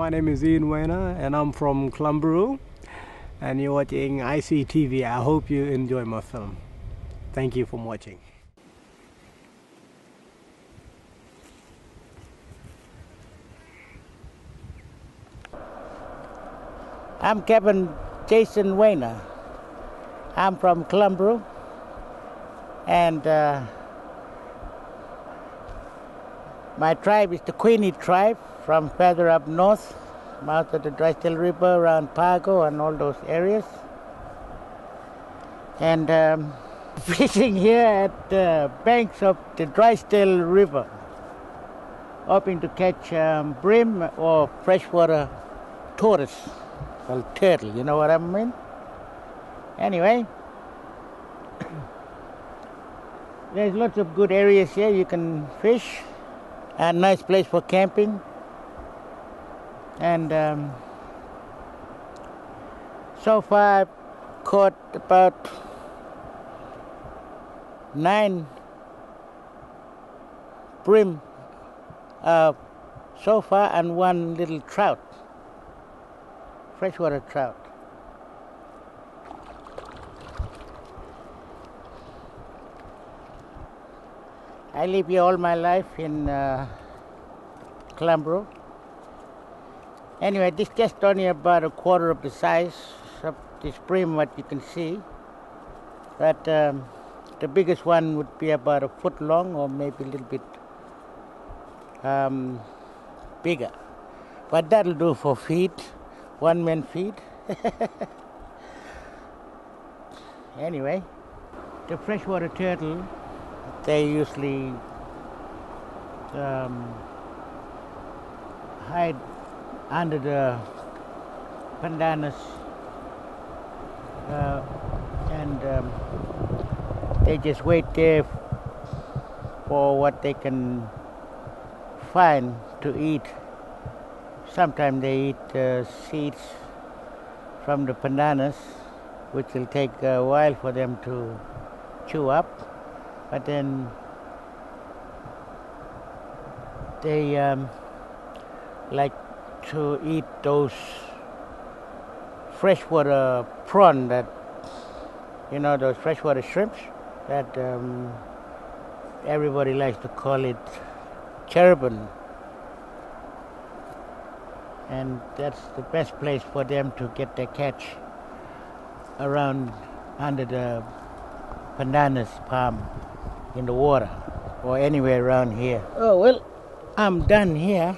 my name is Ian Waina and I'm from Kalumburu and you're watching ICTV. I hope you enjoy my film. Thank you for watching. I'm Captain Jason Waina. I'm from Kalumburu and uh, my tribe is the Kwini tribe from further up north, mouth of the Drysdale River around Pago and all those areas. And um, fishing here at the banks of the Drysdale River, hoping to catch um, bream or freshwater tortoise, well, turtle, you know what I mean? Anyway, there's lots of good areas here you can fish and nice place for camping. And um, so far I've caught about nine bream uh, so far and one little trout freshwater trout I live here all my life in uh. Anyway, this just only about a quarter of the size of this bream what you can see. But um, the biggest one would be about a foot long or maybe a little bit um, bigger. But that'll do for feed, one man feed. anyway, the freshwater turtle they usually um, hide under the pandanus uh, and um, they just wait there for what they can find to eat. Sometimes they eat uh, seeds from the pandanus, which will take a while for them to chew up but then they um, like to eat those freshwater prawn that you know those freshwater shrimps that um, everybody likes to call it cherabin. And that's the best place for them to get their catch around under the pandanus palm in the water or anywhere around here. Oh, well, I'm done here.